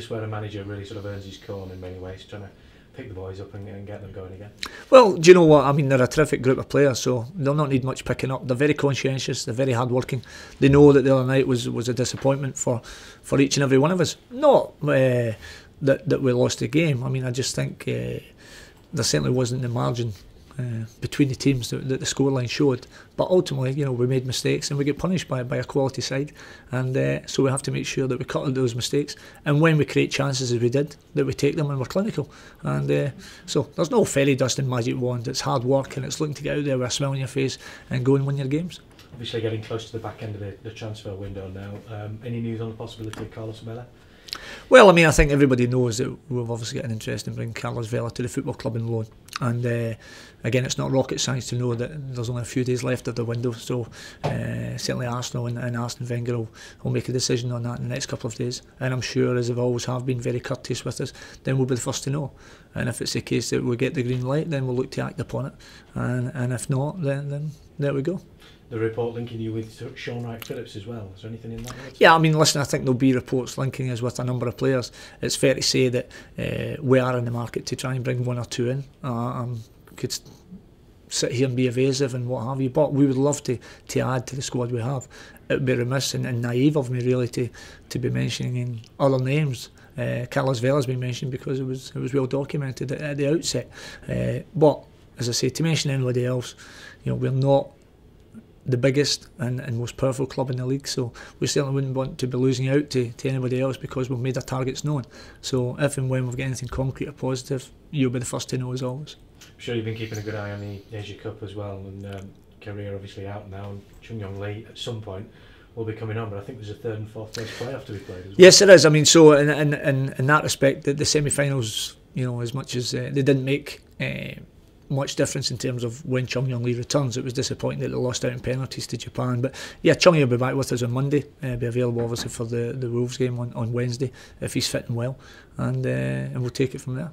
This is where a manager really sort of earns his corn in many ways, trying to pick the boys up and, and get them going again. Well, do you know what? I mean, they're a terrific group of players, so they'll not need much picking up. They're very conscientious, they're very hardworking. They know that the other night was, was a disappointment for, for each and every one of us. Not uh, that, that we lost the game. I mean, I just think uh, there certainly wasn't the margin uh, between the teams that, that the scoreline showed. But ultimately, you know, we made mistakes and we get punished by, by a quality side. And uh, so we have to make sure that we cut out those mistakes. And when we create chances as we did, that we take them and we're clinical. And uh, so there's no fairy dust and magic wand. It's hard work and it's looking to get out there with a smile on your face and go and win your games. Obviously, getting close to the back end of the, the transfer window now. Um, any news on the possibility of Carlos Vela? Well, I mean, I think everybody knows that we've obviously got an interest in bringing Carlos Vela to the football club in loan. And uh, again, it's not rocket science to know that there's only a few days left of the window. So uh, certainly Arsenal and, and Arsene Wenger will, will make a decision on that in the next couple of days. And I'm sure, as they've always have been very courteous with us, then we'll be the first to know. And if it's the case that we get the green light, then we'll look to act upon it. And, and if not, then, then there we go. The report linking you with Shaun Wright-Phillips as well. Is there anything in that? Yeah, I mean, listen, I think there'll be reports linking us with a number of players. It's fair to say that uh, we are in the market to try and bring one or two in. Uh, could sit here and be evasive and what have you, but we would love to, to add to the squad we have. It would be remiss and, and naive of me really to, to be mentioning other names. Uh, Carlos Vela has been mentioned because it was it was well documented at, at the outset. Uh, but as I say, to mention anybody else, you know, we're not the biggest and, and most powerful club in the league. So we certainly wouldn't want to be losing out to, to anybody else because we've made our targets known. So if and when we've got anything concrete or positive, you'll be the first to know as always. I'm sure you've been keeping a good eye on the Asia Cup as well, and um, Korea obviously out now. And Chung Yong Lee at some point will be coming on, but I think there's a third and fourth place playoff to be played. As well. Yes, there is. I mean, so in in in, in that respect, the, the semi-finals, you know, as much as uh, they didn't make. Uh, much difference in terms of when Chung Yong Lee returns. It was disappointing that they lost out in penalties to Japan. But yeah, Chung will be back with us on Monday. Uh, be available obviously for the, the Wolves game on, on Wednesday if he's fitting well. And, uh, and we'll take it from there.